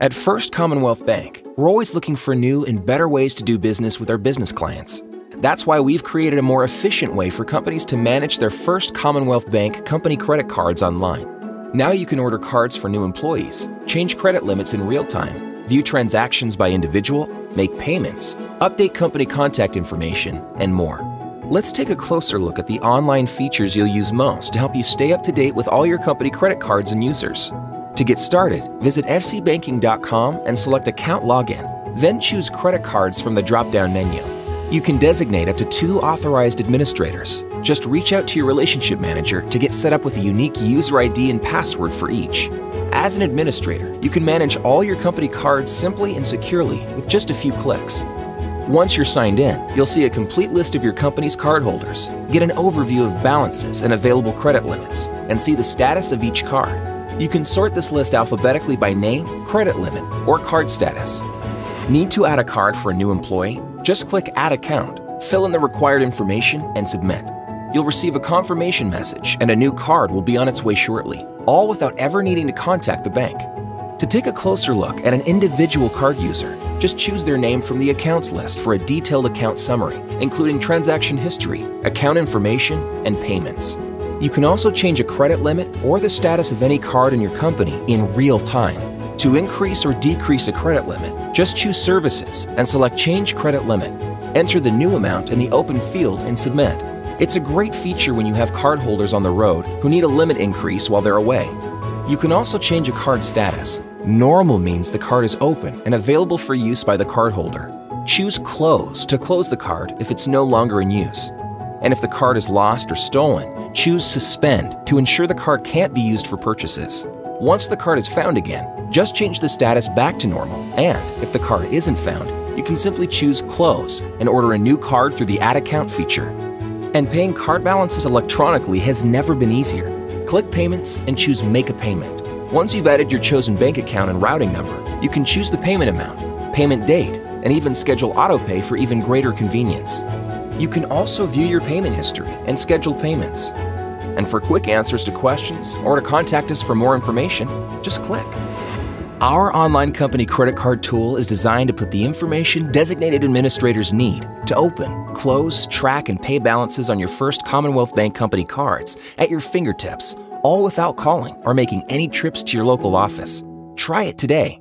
At First Commonwealth Bank, we're always looking for new and better ways to do business with our business clients. That's why we've created a more efficient way for companies to manage their First Commonwealth Bank company credit cards online. Now you can order cards for new employees, change credit limits in real time, view transactions by individual, make payments, update company contact information, and more. Let's take a closer look at the online features you'll use most to help you stay up to date with all your company credit cards and users. To get started, visit fcbanking.com and select Account Login. Then choose Credit Cards from the drop-down menu. You can designate up to two authorized administrators. Just reach out to your relationship manager to get set up with a unique user ID and password for each. As an administrator, you can manage all your company cards simply and securely with just a few clicks. Once you're signed in, you'll see a complete list of your company's cardholders, get an overview of balances and available credit limits, and see the status of each card. You can sort this list alphabetically by name, credit limit, or card status. Need to add a card for a new employee? Just click Add Account, fill in the required information, and submit. You'll receive a confirmation message and a new card will be on its way shortly, all without ever needing to contact the bank. To take a closer look at an individual card user, just choose their name from the accounts list for a detailed account summary, including transaction history, account information, and payments. You can also change a credit limit or the status of any card in your company in real time. To increase or decrease a credit limit, just choose Services and select Change Credit Limit. Enter the new amount in the open field and submit. It's a great feature when you have cardholders on the road who need a limit increase while they're away. You can also change a card status. Normal means the card is open and available for use by the cardholder. Choose Close to close the card if it's no longer in use. And if the card is lost or stolen, choose Suspend to ensure the card can't be used for purchases. Once the card is found again, just change the status back to normal, and if the card isn't found, you can simply choose Close and order a new card through the Add Account feature. And paying card balances electronically has never been easier. Click Payments and choose Make a Payment. Once you've added your chosen bank account and routing number, you can choose the payment amount, payment date, and even schedule autopay for even greater convenience. You can also view your payment history and schedule payments. And for quick answers to questions or to contact us for more information, just click. Our online company credit card tool is designed to put the information designated administrators need to open, close, track, and pay balances on your first Commonwealth Bank company cards at your fingertips, all without calling or making any trips to your local office. Try it today